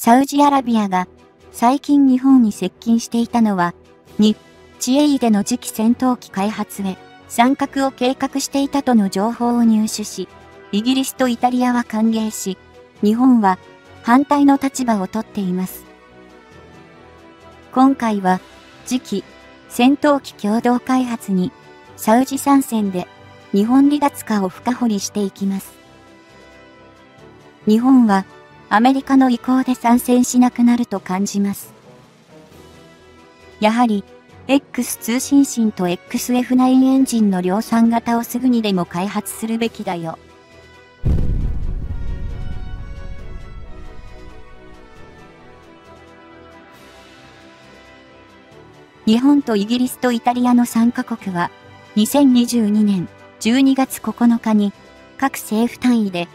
サウジアラビアが最近日本に接近していたのは、に、チエイでの次期戦闘機開発へ参画を計画していたとの情報を入手し、イギリスとイタリアは歓迎し、日本は反対の立場をとっています。今回は次期戦闘機共同開発にサウジ参戦で日本離脱化を深掘りしていきます。日本はアメリカの意向で参戦しなくなると感じます。やはり、X 通信芯と XF9 エンジンの量産型をすぐにでも開発するべきだよ。日本とイギリスとイタリアの3カ国は、2022年12月9日に各政府単位で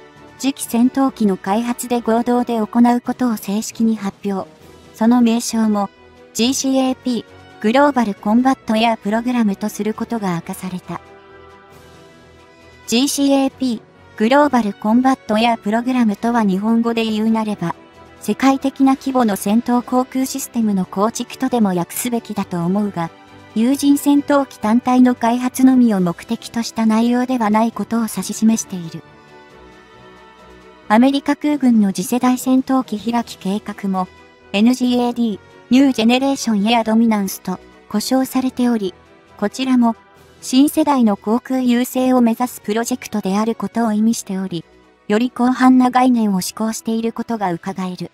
次期戦闘機の開発で合同で行うことを正式に発表。その名称も GCAP グローバルコンバットエアプログラムとすることが明かされた。GCAP グローバルコンバットエアプログラムとは日本語で言うなれば、世界的な規模の戦闘航空システムの構築とでも訳すべきだと思うが、有人戦闘機単体の開発のみを目的とした内容ではないことを指し示している。アメリカ空軍の次世代戦闘機開き計画も NGAD ニュージェネレーションエアドミナンスと呼称されており、こちらも新世代の航空優勢を目指すプロジェクトであることを意味しており、より広範な概念を施行していることが伺える。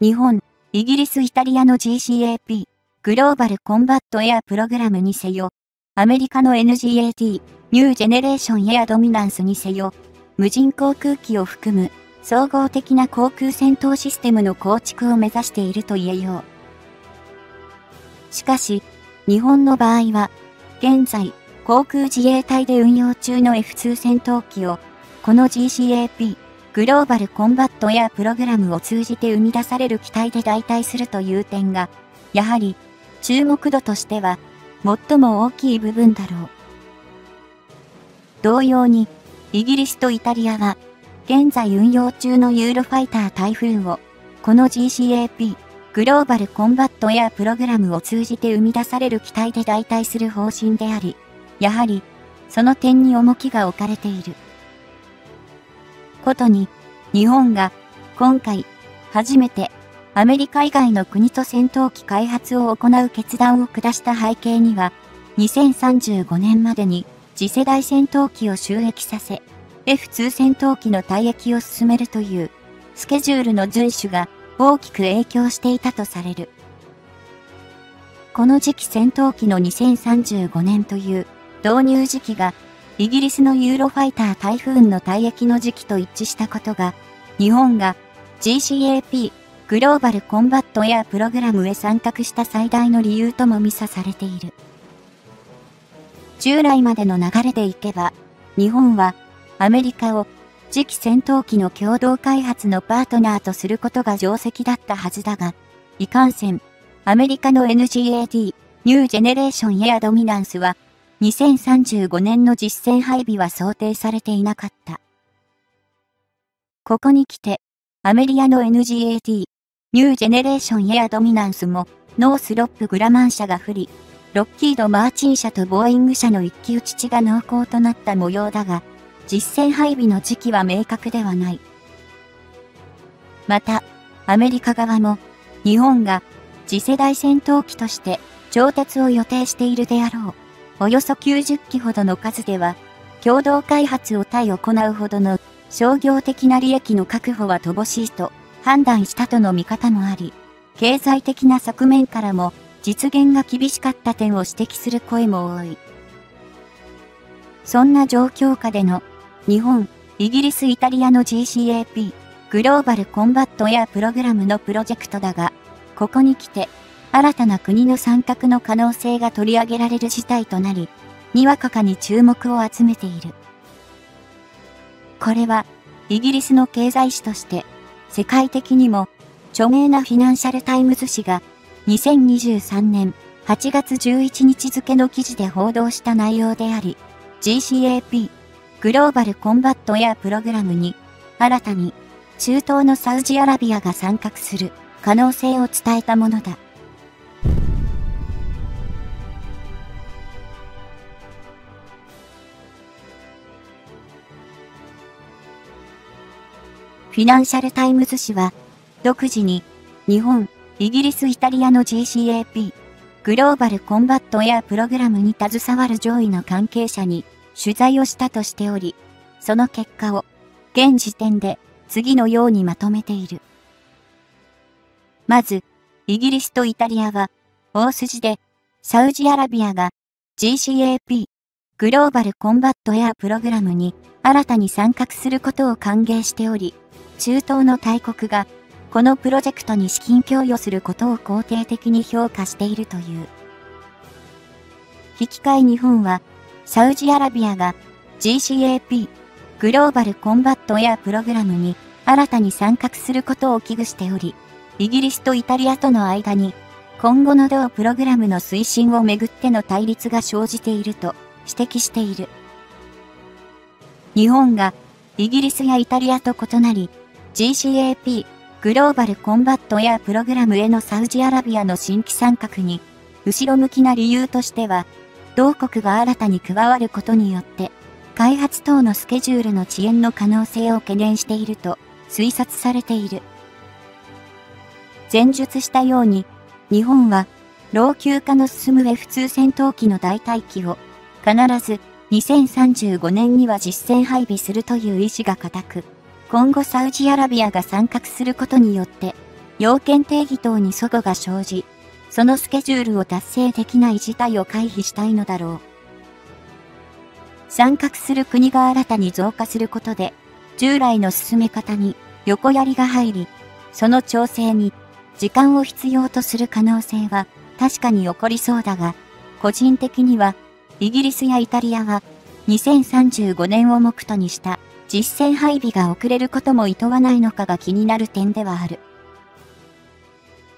日本、イギリス、イタリアの GCAP、グローバルコンバットエアプログラムにせよ、アメリカの NGAT、ニュージェネレーションエアドミナンスにせよ、無人航空機を含む総合的な航空戦闘システムの構築を目指していると言えよう。しかし、日本の場合は、現在、航空自衛隊で運用中の F2 戦闘機を、この GCAP、グローバルコンバットエアプログラムを通じて生み出される機体で代替するという点が、やはり、注目度としては、最も大きい部分だろう。同様に、イギリスとイタリアは、現在運用中のユーロファイター台風を、この GCAP、グローバルコンバットエアプログラムを通じて生み出される機体で代替する方針であり、やはり、その点に重きが置かれている。ことに、日本が、今回、初めて、アメリカ以外の国と戦闘機開発を行う決断を下した背景には、2035年までに次世代戦闘機を収益させ、F2 戦闘機の退役を進めるというスケジュールの遵守が大きく影響していたとされる。この時期戦闘機の2035年という導入時期がイギリスのユーロファイター台風の退役の時期と一致したことが日本が GCAP グローバルコンバットエアプログラムへ参画した最大の理由とも見さされている。従来までの流れでいけば、日本はアメリカを次期戦闘機の共同開発のパートナーとすることが定石だったはずだが、いかんせん、アメリカの NGAD、ニュージェネレーションエアドミナンスは、2035年の実戦配備は想定されていなかった。ここに来て、アメリアの NGAD、ニュージェネレーションエアドミナンスも、ノースロップグラマン社が不利、ロッキード・マーチン社とボーイング社の一騎打ち地が濃厚となった模様だが、実戦配備の時期は明確ではない。また、アメリカ側も、日本が次世代戦闘機として調達を予定しているであろう。およそ90機ほどの数では、共同開発を対行うほどの商業的な利益の確保は乏しいと判断したとの見方もあり、経済的な側面からも実現が厳しかった点を指摘する声も多い。そんな状況下での日本、イギリス、イタリアの GCAP Global Combat Air Program のプロジェクトだが、ここに来て新たな国の参画の可能性が取り上げられる事態となり、にわかに注目を集めている。これは、イギリスの経済誌として、世界的にも著名なフィナンシャルタイムズ紙が2023年8月11日付の記事で報道した内容であり、GCAP、 Global Combat Air Program に、新たに中東のサウジアラビアが参画する可能性を伝えたものだ。フィナンシャルタイムズ紙は、独自に、日本、イギリス、イタリアの GCAP、グローバルコンバットエアプログラムに携わる上位の関係者に取材をしたとしており、その結果を、現時点で次のようにまとめている。まず、イギリスとイタリアは、大筋で、サウジアラビアが GCAP、グローバルコンバットエアプログラムに新たに参画することを歓迎しており、中東の大国が、このプロジェクトに資金供与することを肯定的に評価しているという。引き換え日本は、サウジアラビアが GCAP、グローバルコンバットエアプログラムに新たに参画することを危惧しており、イギリスとイタリアとの間に、今後の同プログラムの推進をめぐっての対立が生じていると指摘している。日本がイギリスやイタリアと異なり、GCAP、グローバルコンバットエアプログラムへのサウジアラビアの新規参画に、後ろ向きな理由としては、同国が新たに加わることによって、開発等のスケジュールの遅延の可能性を懸念していると推察されている。前述したように、日本は老朽化の進む F2 戦闘機の代替機を必ず2035年には実戦配備するという意志が固く、今後サウジアラビアが参画することによって、要件定義等に齟齬が生じ、そのスケジュールを達成できない事態を回避したいのだろう。参画する国が新たに増加することで、従来の進め方に横やりが入り、その調整に時間を必要とする可能性は確かに起こりそうだが、個人的にはイギリスやイタリアは2035年を目途にした実戦配備が遅れることも厭わないのかが気になる点ではある。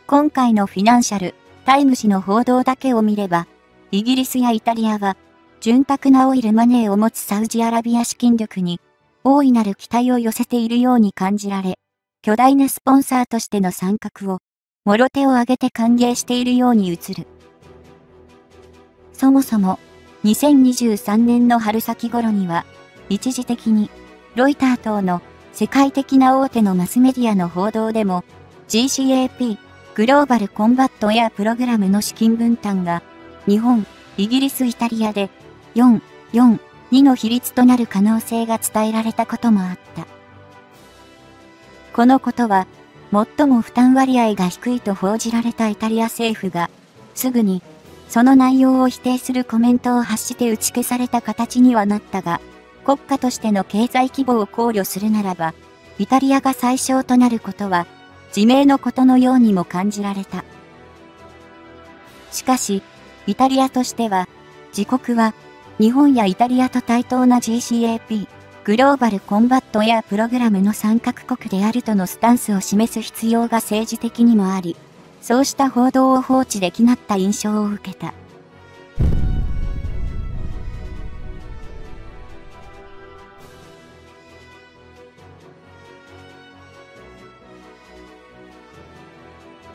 今回のフィナンシャル、タイム誌の報道だけを見れば、イギリスやイタリアは、潤沢なオイルマネーを持つサウジアラビア資金力に、大いなる期待を寄せているように感じられ、巨大なスポンサーとしての参画を、もろ手を挙げて歓迎しているように映る。そもそも、2023年の春先頃には、一時的にロイター等の世界的な大手のマスメディアの報道でも、GCAP、グローバルコンバットエアプログラムの資金分担が、日本、イギリス、イタリアで、4、4、2の比率となる可能性が伝えられたこともあった。このことは、最も負担割合が低いと報じられたイタリア政府が、すぐに、その内容を否定するコメントを発して打ち消された形にはなったが、国家としての経済規模を考慮するならば、イタリアが最小となることは、自明のことのようにも感じられた。しかし、イタリアとしては、自国は、日本やイタリアと対等な GCAP、グローバルコンバットエアプログラムの参画国であるとのスタンスを示す必要が政治的にもあり、そうした報道を放置できなった印象を受けた。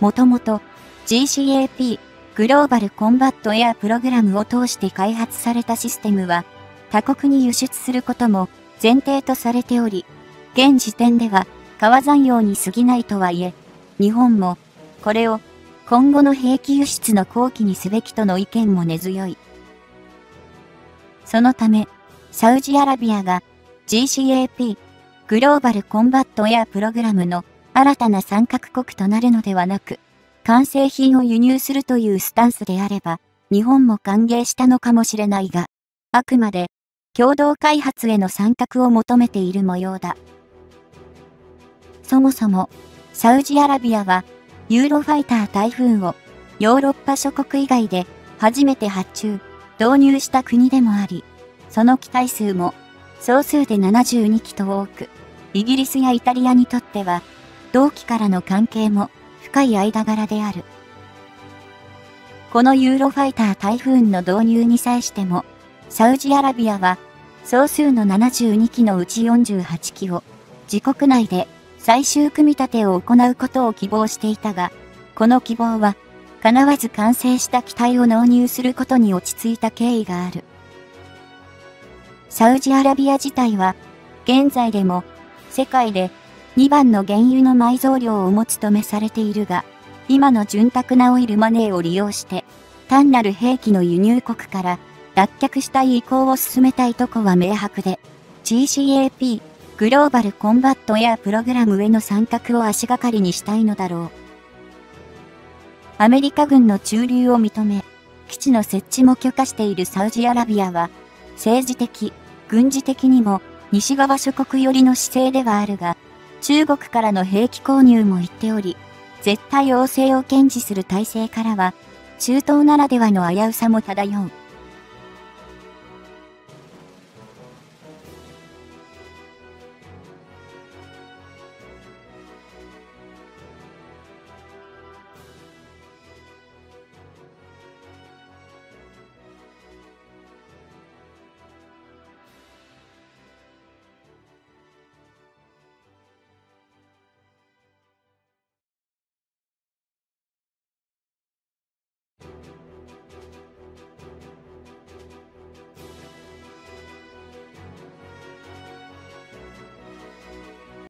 もともと GCAP グローバルコンバットエアプログラムを通して開発されたシステムは他国に輸出することも前提とされており、現時点では川山用に過ぎないとはいえ、日本もこれを今後の兵器輸出の後期にすべきとの意見も根強い。そのため、サウジアラビアが GCAP グローバルコンバットエアプログラムの新たな参画国となるのではなく、完成品を輸入するというスタンスであれば、日本も歓迎したのかもしれないが、あくまで、共同開発への参画を求めている模様だ。そもそも、サウジアラビアは、ユーロファイター台風を、ヨーロッパ諸国以外で、初めて発注、導入した国でもあり、その機体数も、総数で72機と多く、イギリスやイタリアにとっては、同期からの関係も深い間柄である。このユーロファイター台風の導入に際しても、サウジアラビアは総数の72機のうち48機を自国内で最終組み立てを行うことを希望していたが、この希望は、叶わず完成した機体を納入することに落ち着いた経緯がある。サウジアラビア自体は、現在でも、世界で2番の原油の埋蔵量を持つとめされているが、今の潤沢なオイルマネーを利用して、単なる兵器の輸入国から脱却したい意向を進めたいとこは明白で、GCAP、グローバルコンバットエアプログラムへの参画を足がかりにしたいのだろう。アメリカ軍の駐留を認め、基地の設置も許可しているサウジアラビアは、政治的、軍事的にも西側諸国寄りの姿勢ではあるが、中国からの兵器購入も言っており、絶対王政を堅持する体制からは、中東ならではの危うさも漂う。